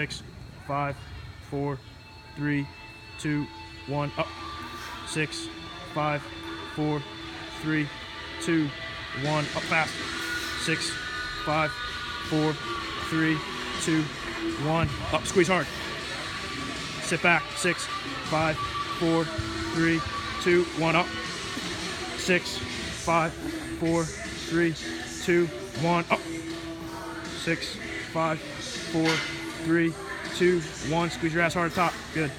Six, five, four, three, two, one. Up. Six, five, four, three, two, one. Up fast. Six, five, four, three, two, one. Up. Squeeze hard. Sit back. Six, five, four, three, two, one. Up. Six, five, four, three, two, one. Up. Six, five, four, three, two, one. Squeeze your ass hard top. Good.